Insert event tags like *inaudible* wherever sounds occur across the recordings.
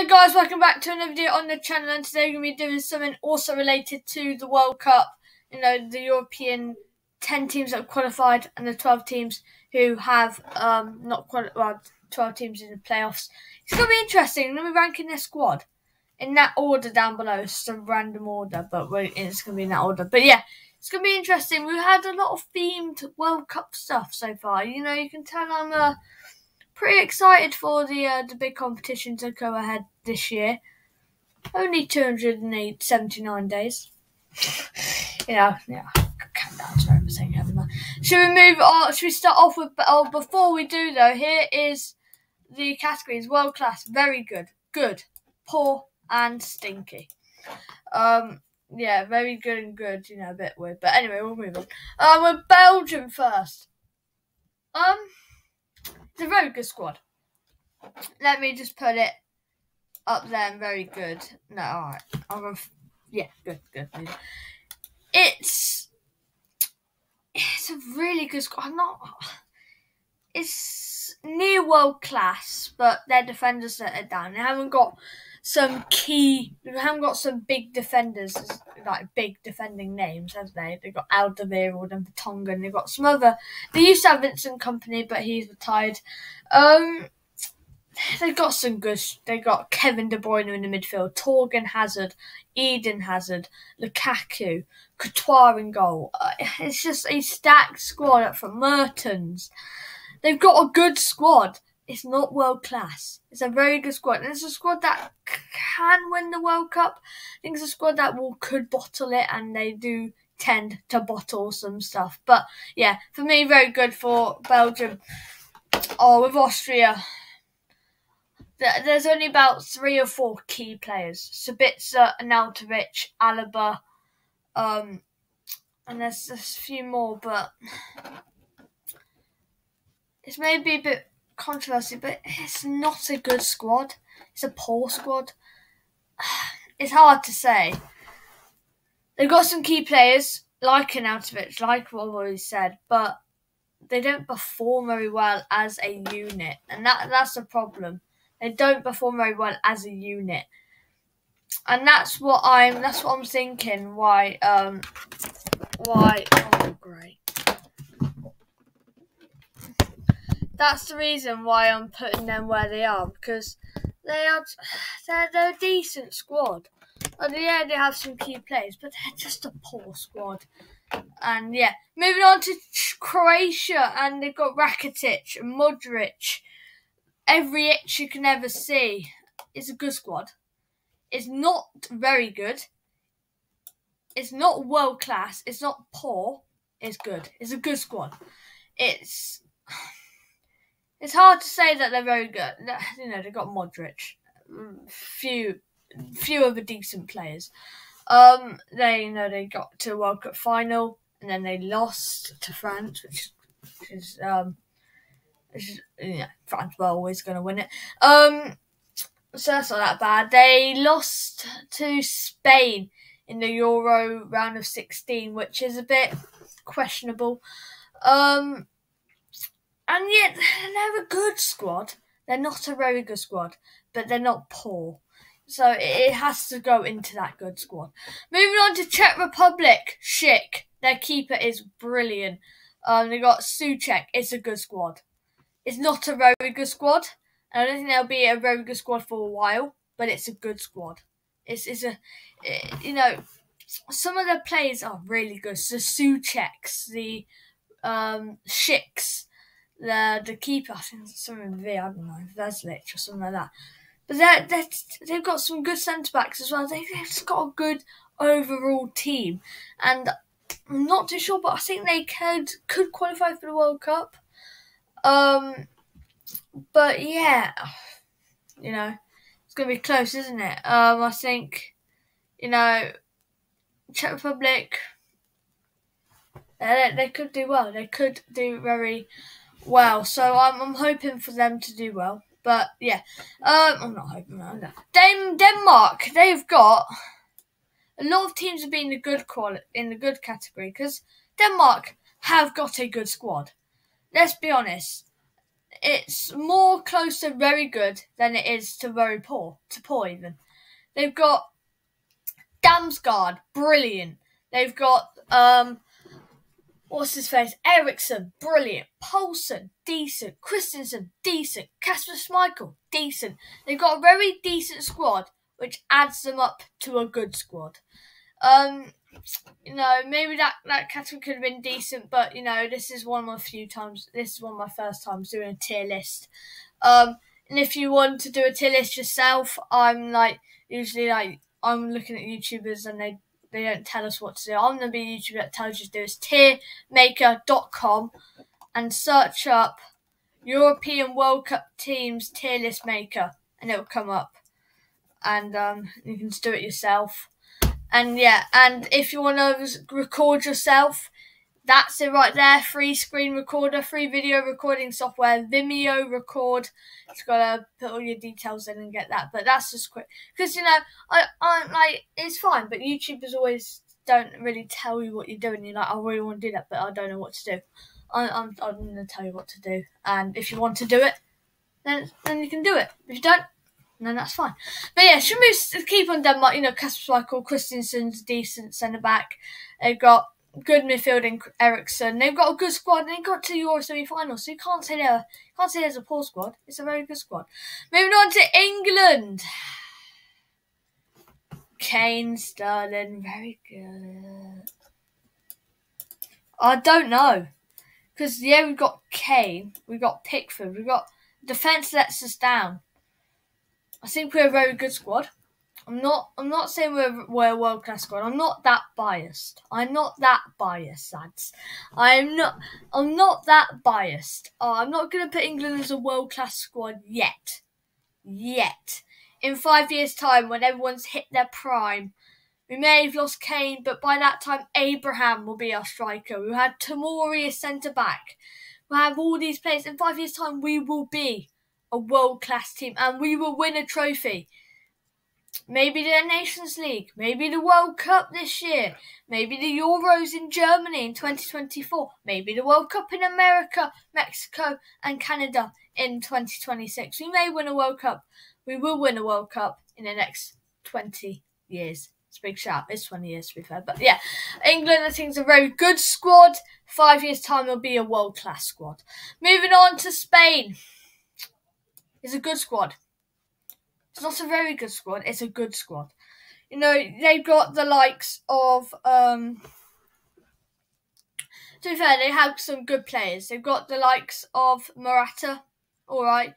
Hello guys, welcome back to another video on the channel and today we're going to be doing something also related to the World Cup, you know, the European 10 teams that have qualified and the 12 teams who have um, not qualified, well, 12 teams in the playoffs. It's going to be interesting, going to be ranking their squad in that order down below, it's a random order, but it's going to be in that order. But yeah, it's going to be interesting. We've had a lot of themed World Cup stuff so far, you know, you can tell I'm a... Uh, pretty excited for the uh, the big competition to go ahead this year. Only 279 days. know, *sighs* yeah, countdown to everything, haven't I? Should we move on? Should we start off with? Oh, before we do though, here is the categories: world class, very good, good, poor, and stinky. Um, yeah, very good and good. You know, a bit weird, but anyway, we'll move on. Uh, we're Belgium first. Um. It's a very good squad. Let me just put it up there. and Very good. No, all right. I'm gonna. Yeah, good, good. It's it's a really good squad. I'm not. It's near world class, but their defenders that are down. They haven't got some key. They haven't got some big defenders, like big defending names, have they? They've got Alderweireld and Vertonghen. They've got some other. They used to have Vincent Kompany, but he's retired. Um, they've got some good. They've got Kevin De Bruyne in the midfield, Torgan Hazard, Eden Hazard, Lukaku, Courtois in goal. Uh, it's just a stacked squad up from Mertens. They've got a good squad it's not world class. It's a very good squad, and it's a squad that can win the World Cup. I think it's a squad that will could bottle it, and they do tend to bottle some stuff. But yeah, for me, very good for Belgium. Oh, with Austria, there's only about three or four key players: Sabitzer, Arnautovic, Alaba, um, and there's, a few more, but it's maybe a bit controversy, but it's not a good squad. It's a poor squad. *sighs* It's hard to say. They've got some key players, like Arnautovic, like what I've already said, but they don't perform very well as a unit, and that that's a problem. They don't perform very well as a unit, and that's what I'm that's what I'm thinking. Why um why oh great that's the reason why I'm putting them where they are because they are they're, they're a decent squad. And yeah, they have some key players, but they're just a poor squad. And yeah, moving on to Croatia, and they've got Rakitic, Modric, every itch you can ever see. It's a good squad. It's not very good. It's not world class. It's not poor. It's good. It's a good squad. It's *sighs* it's hard to say that they're very good. You know, they've got Modric, few, few other decent players. Um, they you know they got to World Cup final and then they lost to France, which is um, yeah, France were always going to win it. Um, so that's not that bad. They lost to Spain in the Euro round of 16, which is a bit questionable. Um, and yet, they're a good squad. They're not a very good squad, but they're not poor. So it has to go into that good squad. Moving on to Czech Republic, Schick. Their keeper is brilliant. Um, they got Souček. It's a good squad. It's not a very good squad. I don't think they'll be a very good squad for a while, but it's a good squad. It's it's a, you know, some of the players are really good. The Součeks, the um, Schicks, the the keeper, I think something V, I don't know, Veslic or something like that. But they're, they're, they've got some good centre backs as well. They, they've just got a good overall team, and I'm not too sure, but I think they could could qualify for the World Cup. Um, but yeah, you know, it's gonna be close, isn't it? Um, I think, you know, Czech Republic. They, they could do well. They could do very well. So I'm, I'm hoping for them to do well. But yeah, um, I'm not hoping. Den- Denmark, they've got a lot of teams have been in the good quality in the good category because Denmark have got a good squad. Let's be honest. it's more close to very good than it is to very poor, to poor even. They've got Damsgaard, brilliant. They've got um, what's his face? Eriksen, brilliant. Poulsen, decent. Christensen, decent. Kasper Schmeichel, decent. They've got a very decent squad, which adds them up to a good squad. Um, you know, maybe that, that category could have been decent, but you know, this is one of my few times. This is one of my first times doing a tier list. Um, and if you want to do a tier list yourself, I'm like usually like I'm looking at YouTubers and they they don't tell us what to do. I'm gonna be a YouTuber that tells you to do is tiermaker.com and search up European World Cup teams tier list maker and it'll come up. And um, you can just do it yourself. And yeah, and if you want to record yourself, that's it right there. Free screen recorder, free video recording software, Vimeo Record. It's gotta put all your details in and get that. But that's just quick because you know I I'm like it's fine, but YouTubers always don't really tell you what you're doing. You're like I really want to do that, but I don't know what to do. I, I'm I'm gonna tell you what to do, and if you want to do it, then then you can do it. If you don't, then that's fine. But yeah, should we keep on Denmark? You know, Kasper Schmeichel, Christensen's decent centre back. They've got good midfield in Eriksen. They've got a good squad. They got to Euro semi final, so you can't say they're can't say there's a poor squad. It's a very good squad. Moving on to England. Kane, Sterling, very good. I don't know. Because, yeah, we've got Kane, we've got Pickford, we've got defence lets us down. I think we're a very good squad. I'm not. I'm not saying we're we're a world class squad. I'm not that biased. I'm not that biased, lads. I'm not. I'm not that biased. Oh, I'm not going to put England as a world class squad yet. Yet. In five years' time, when everyone's hit their prime, we may have lost Kane, but by that time, Abraham will be our striker. We had Tomori as centre back. We have all these players. In five years' time, we will be a world class team and we will win a trophy. Maybe the Nations League, maybe the World Cup this year, maybe the Euros in Germany in 2024, maybe the World Cup in America, Mexico, and Canada in 2026. We may win a World Cup. We will win a World Cup in the next 20 years. It's big shout. It's 20 years to be fair. But yeah, England, I think, is a very good squad. Five years' time, will be a world class squad. Moving on to Spain is a good squad. It's not a very good squad. It's a good squad. You know, they've got the likes of. Um, to be fair, they have some good players. They've got the likes of Morata. All right.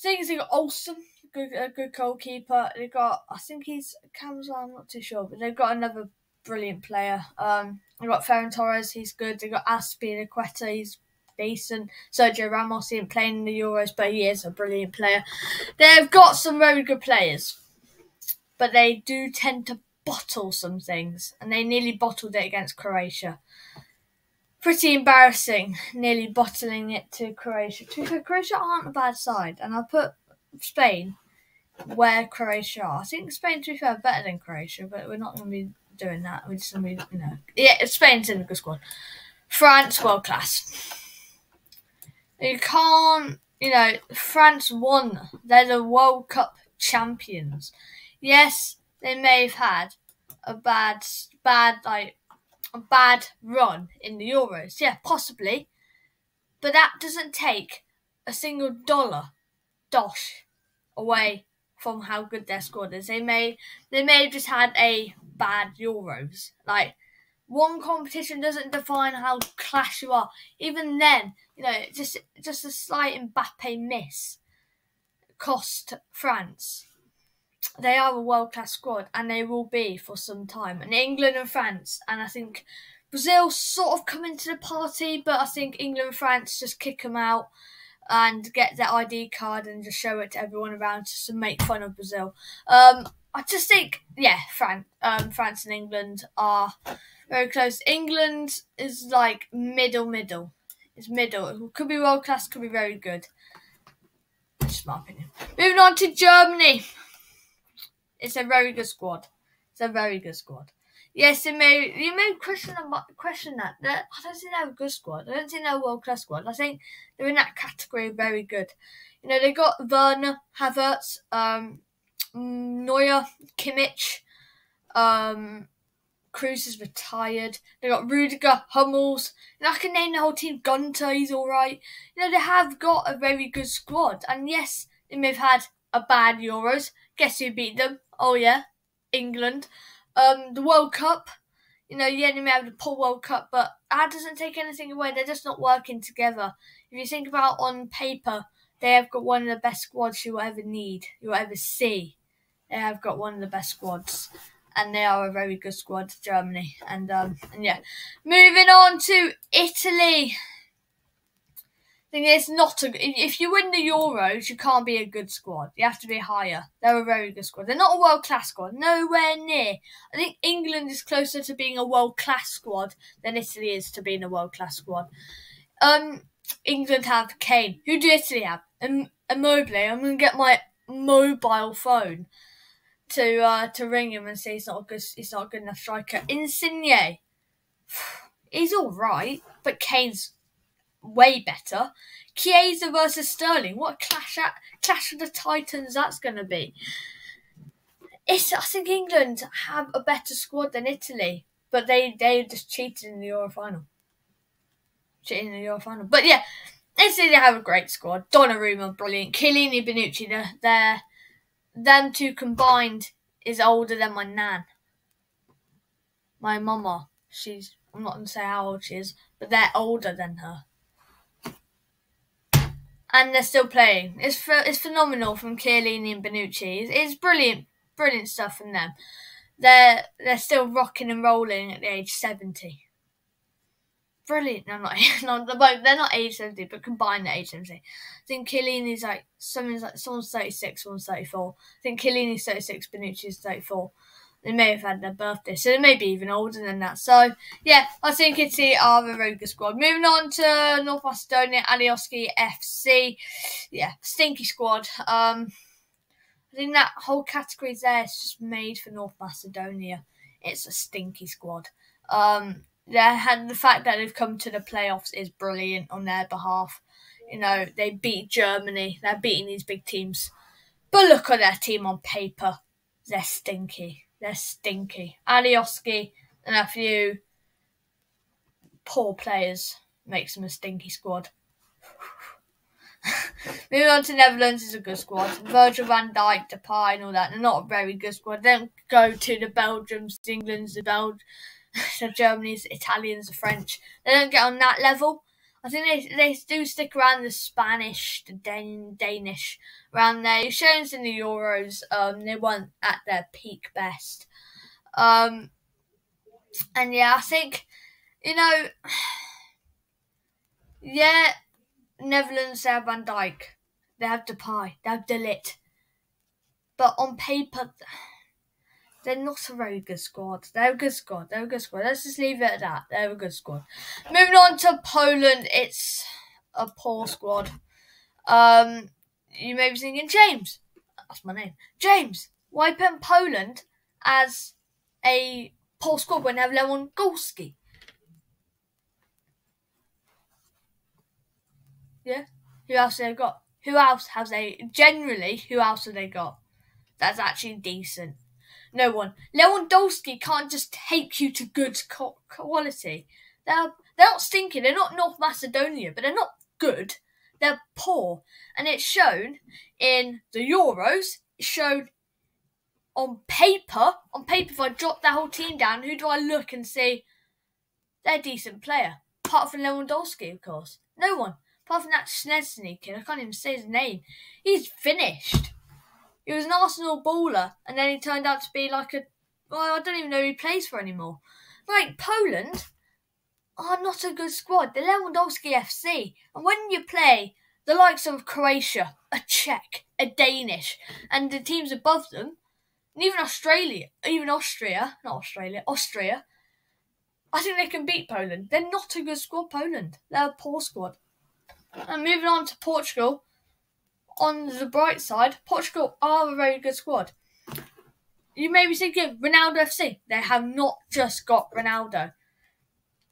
Things they got Olsen, good, a good goalkeeper. They got, I think he's Kamza. I'm not too sure, but they've got another brilliant player. Um, they've got Ferran Torres. He's good. They've got Azpilicueta. He's decent. Sergio Ramos isn't playing in the Euros, but he is a brilliant player. They've got some very good players, but they do tend to bottle some things, and they nearly bottled it against Croatia. Pretty embarrassing, nearly bottling it to Croatia. To Croatia aren't a bad side, and I'll put Spain where Croatia are. I think Spain, to be fair, better than Croatia, but we're not going to be doing that. We're just going to be, you know, yeah, Spain's in a good squad. France, world class. You can't, you know, France won. They're the World Cup champions. Yes, they may have had a bad, bad, like, a bad run in the Euros. Yeah, possibly. But that doesn't take a single dollar, dosh, away from how good their squad is. They may, they may have just had a bad Euros. Like, one competition doesn't define how class you are. Even then, you know, just just a slight Mbappe miss cost France. They are a world class squad, and they will be for some time. And England and France, and I think Brazil sort of come into the party, but I think England and France just kick them out and get their ID card and just show it to everyone around just to make fun of Brazil. Um, I just think, yeah, France, um, France and England are very close. England is like middle, middle. It's middle. It could be world class, could be very good. That's just my opinion. Moving on to Germany. It's a very good squad. It's a very good squad. Yes, you may you may question question that. I don't think they're a good squad. I don't think they're a world class squad. I think they're in that category very good. You know, they got Werner, Havertz, um, Neuer, Kimmich, um, Kroos is retired. They got Rudiger, Hummels. And I can name the whole team. Gunter, he's all right. You know, they have got a very good squad. And yes, they may have had a bad Euros. Guess who beat them? Oh yeah, England. Um, the World Cup. You know, yeah, they may have the poor World Cup, but that doesn't take anything away. They're just not working together. If you think about on paper, they have got one of the best squads you'll ever need, you'll ever see. They have got one of the best squads and they are a very good squad, Germany. And um, and yeah, moving on to Italy. I think it's not a. If you win the Euros, you can't be a good squad. You have to be higher. They're a very good squad. They're not a world class squad. Nowhere near. I think England is closer to being a world class squad than Italy is to being a world class squad. Um, England have Kane. Who do Italy have? Um, Immobile. I'm gonna get my mobile phone to uh, to ring him and say he's not a good he's not a good enough striker. Insigne, *sighs* he's all right, but Kane's way better. Chiesa versus Sterling, what a clash at clash of the titans that's going to be. It's I think England have a better squad than Italy, but they they just cheated in the Euro final. Cheating in the Euro final, but yeah. Italy have a great squad. Donnarumma, brilliant. Chiellini, Bonucci, they're, they're them two combined is older than my nan. My mama, she's, I'm not to say how old she is, but they're older than her. And they're still playing. It's it's phenomenal from Chiellini and Bonucci. It's, it's brilliant, brilliant stuff from them. They're they're still rocking and rolling at the age seventy brilliant. No, *laughs* not, not they're not age seventy, but combined at age seventy. I think Chiellini's like someone's like someone's thirty six, one's thirty four. I think Chiellini's thirty six, Bonucci's thirty four. They may have had their birthday, so they may be even older than that. So yeah, I think Italy are a very good squad. Moving on to North Macedonia, Alioski FC. Yeah, stinky squad. Um, I think that whole category there is just made for North Macedonia. It's a stinky squad. Um, yeah, and the fact that they've come to the playoffs is brilliant on their behalf. You know, they beat Germany, they're beating these big teams. But look at their team on paper. They're stinky. They're stinky. Alioski and a few poor players makes them a stinky squad. *laughs* Moving on to Netherlands is a good squad. Virgil van Dijk, Depay, and all that. They're not a very good squad. They don't go to the Belgiums, the Englands, the Belgians *laughs* the Germany's, Italians, the French. They don't get on that level. I think they they do stick around the Spanish, the Dan- Danish, around there. Shows in the Euros. Um, they weren't at their peak best. Um, and yeah, I think you know, *sighs* yeah, Netherlands they have Van Dijk, they have Depay, they have De Ligt, but on paper they're not a very good squad. They're a good squad. They're a good squad. Let's just leave it at that. They're a good squad. Moving on to Poland, it's a poor squad. Um, you may be thinking, James, that's my name, James. Why put Poland as a poor squad when they have Lewandowski? Yeah. Who else have they got? Who else have they generally? Who else have they got? That's actually decent. No one. Lewandowski can't just take you to good quality. They're they're not stinking. They're not North Macedonia, but they're not good. They're poor, and it's shown in the Euros. It's shown on paper. On paper, if I drop that whole team down, who do I look and see? they're a decent player? Apart from Lewandowski, of course. No one. Apart from that kid, I can't even say his name. He's finished. He was an Arsenal baller, and then he turned out to be like a. Well, I don't even know who he plays for anymore. Like Poland are not a good squad. They're Lewandowski FC, and when you play the likes of Croatia, a Czech, a Danish, and the teams above them, and even Australia, even Austria, not Australia, Austria, I think they can beat Poland. They're not a good squad, Poland. They're a poor squad. And moving on to Portugal, on the bright side, Portugal are a very good squad. You may be thinking Ronaldo FC. They have not just got Ronaldo.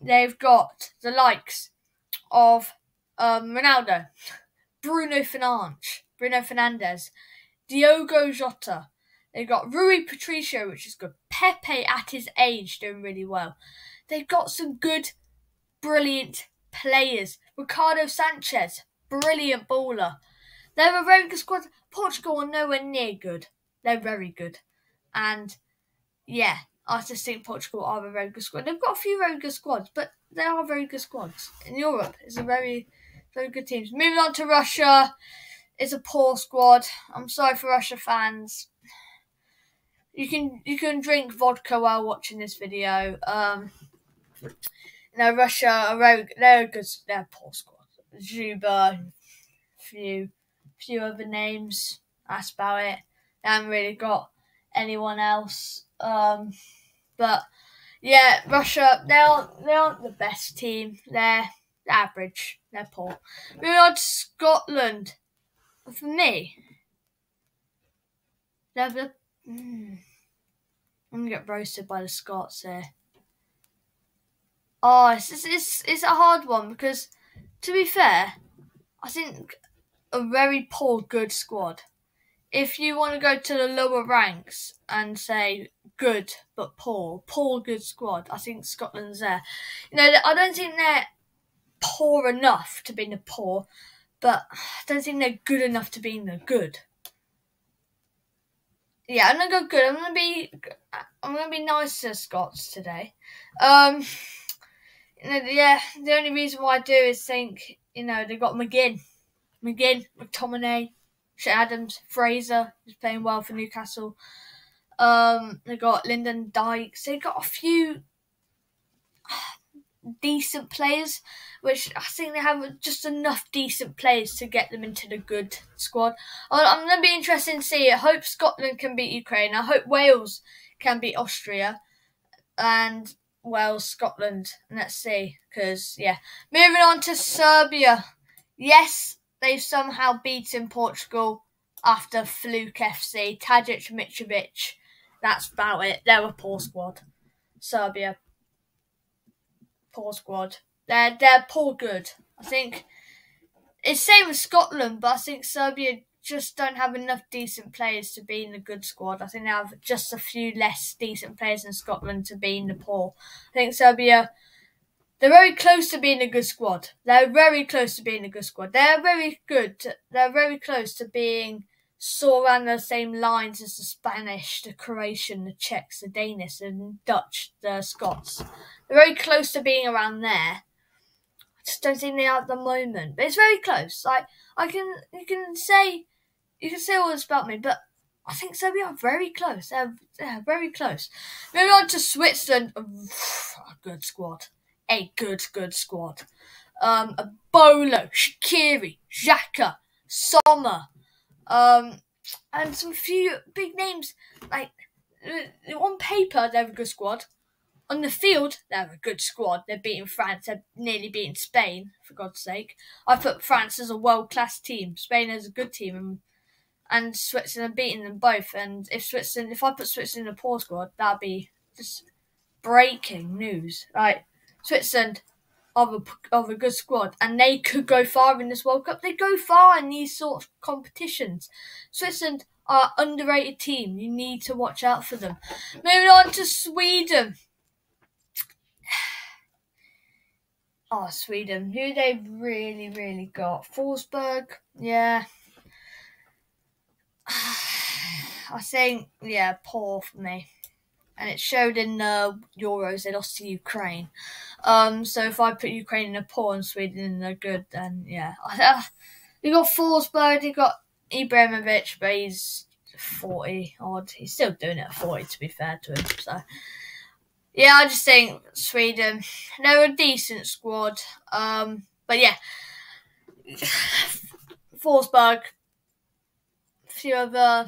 They've got the likes of um, Ronaldo, Bruno Fernandes, Bruno Fernandes, Diogo Jota. They've got Rui Patricio, which is good. Pepe at his age doing really well. They've got some good, brilliant players. Ricardo Sanchez, brilliant baller. They're a very good squad. Portugal are nowhere near good. They're very good. And yeah, I just think Portugal are a very good squad. They've got a few very good squads, but they are very good squads. In Europe, it's a very, very good teams. Moving on to Russia, it's a poor squad. I'm sorry for Russia fans. You can you can drink vodka while watching this video. Um, Russia are very, they're a good, they're a poor squad. Dzyuba, few few other names. That's about it. They haven't really got anyone else. Um, but yeah, Russia they aren't they aren't the best team. They're average. They're poor. Moving on to Scotland. For me, they're the. Mm, I'm gonna get roasted by the Scots here. Oh, it's, it's it's a hard one because, to be fair, I think a very poor good squad. If you want to go to the lower ranks and say good but poor, poor good squad, I think Scotland's there. You know, I don't think they're poor enough to be in the poor, but I don't think they're good enough to be in the good. Yeah, I'm gonna go good. I'm gonna be, I'm gonna be nice to Scots today. Um, you know, yeah, the only reason why I do is think, you know, they got McGinn. McGinn, McTominay, Adams, Fraser is playing well for Newcastle. Um, they got Lyndon Dykes. They got a few *sighs* decent players, which I think they have just enough decent players to get them into the good squad. I'm going to be interested in see. I hope Scotland can beat Ukraine. I hope Wales can beat Austria, and Wales, Scotland. Let's see, because yeah, moving on to Serbia. Yes, they've somehow beaten Portugal after fluke FC. Tadic Mitrovic. That's about it. They're a poor squad. Serbia. Poor squad. They're they're poor good. I think it's same with Scotland, but I think Serbia just don't have enough decent players to be in the good squad. I think they have just a few less decent players in Scotland to be in the poor. I think Serbia they're very close to being a good squad. They're very close to being a good squad. They're very good. To, they're very close to being sort on the same lines as the Spanish, the Croatian, the Czechs, the Danish, and Dutch, the Scots. They're very close to being around there. I just don't think they are at the moment, but it's very close. Like I can, you can say, you can say all this about me, but I think so. We are very close. They're, they're very close. Moving on to Switzerland, a good squad a good, good squad. Um, a Bolo, Shaqiri, Xhaka, Sommer, um, and some few big names. Like uh, on paper, they're a good squad. On the field, they're a good squad. They're beating France. They're nearly beating Spain. For God's sake, I put France as a world class team. Spain as a good team, and, and Switzerland beating them both. And if Switzerland, if I put Switzerland in a poor squad, that'd be just breaking news. Right, Switzerland of a, of a good squad and they could go far in this World Cup. They go far in these sort of competitions. Switzerland are underrated team. You need to watch out for them. Moving on to Sweden. *sighs* Oh, Sweden. Who they really, really got? Forsberg. Yeah. *sighs* I think, yeah, poor for me and it showed in the Euros they lost to Ukraine. Um, so if I put Ukraine in a poor and Sweden in a good, then yeah. *laughs* you got Forsberg, you got Ibrahimovic, but he's 40 odd. He's still doing it at 40, to be fair to him. So yeah, I just think Sweden, they're a decent squad. Um, but yeah, *sighs* Forsberg, a few other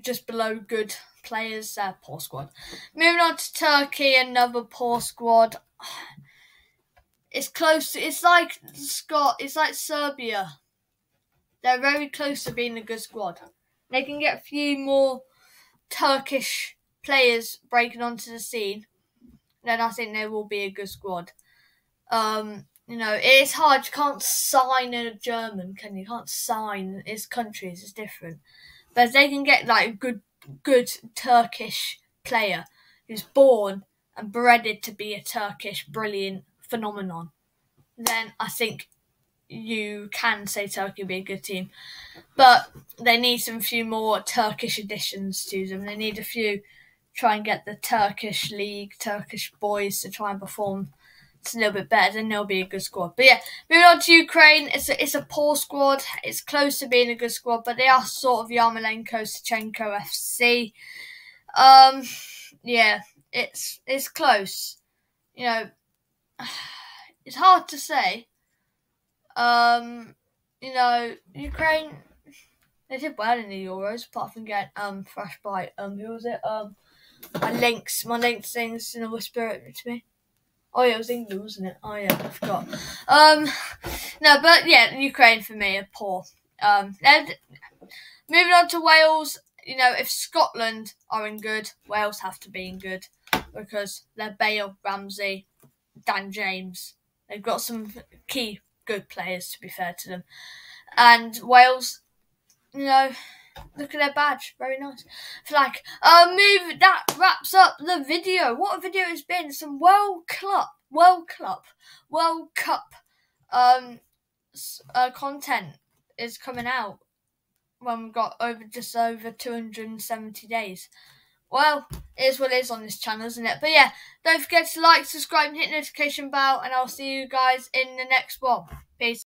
just below good players. Uh, poor squad. Moving on to Turkey, another poor squad. It's close. It's like Scott. It's like Serbia. They're very close to being a good squad. they can get a few more Turkish players breaking onto the scene, then I think they will be a good squad. Um, you know, it's hard. You can't sign a German, can you? you can't sign. It's countries. It's different. But they can get like a good, good Turkish player who's born and bred to be a Turkish brilliant phenomenon, then I think you can say Turkey will be a good team. But they need some few more Turkish additions to them. They need a few try and get the Turkish league, Turkish boys to try and perform it's a little bit better, then they'll be a good squad. But yeah, moving on to Ukraine, it's a, it's a poor squad. It's close to being a good squad, but they are sort of Yarmolenko, Shevchenko FC. Um, yeah, it's it's close. You know, *sighs* it's hard to say. Um, you know, Ukraine they did well in the Euros, apart from getting um thrashed by um who was it um my links my links things in a whisper to me. Oh yeah, it was England, wasn't it? Oh yeah, I forgot. Um, no, but yeah, Ukraine for me are poor. Um, moving on to Wales. You know, if Scotland are in good, Wales have to be in good because they're Bale, Ramsey, Dan James. They've got some key good players, to be fair to them. And Wales, you know, look at their badge, very nice. Flag. Uh, move. That wraps up the video. What a video it's been. Some World Cup, World Cup, World Cup, um, uh, content is coming out when we've got over just over 270 days. Well, it is what it is on this channel, isn't it? But yeah, don't forget to like, subscribe, and hit notification bell, and I'll see you guys in the next one. Peace.